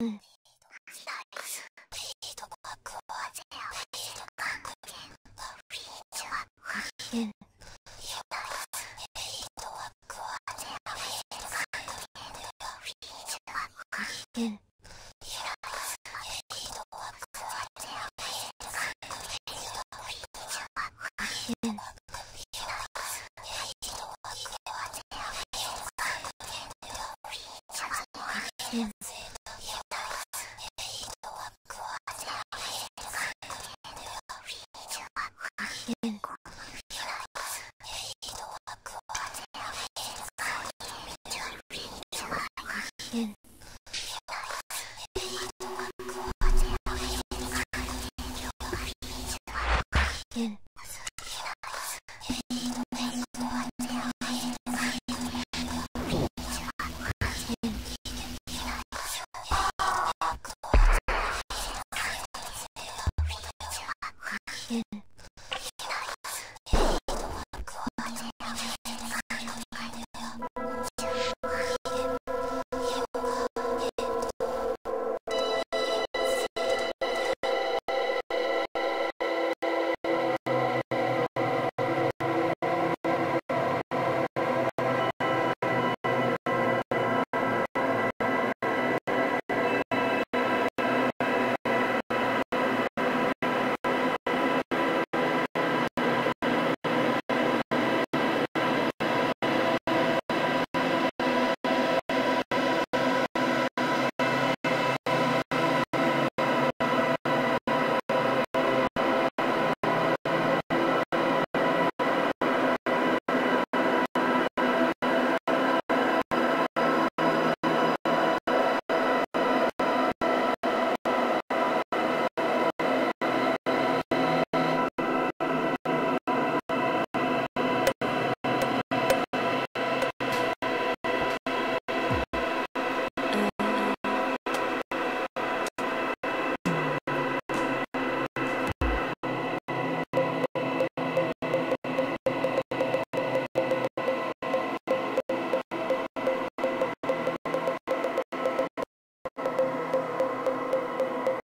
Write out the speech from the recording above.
うん。天才。変変変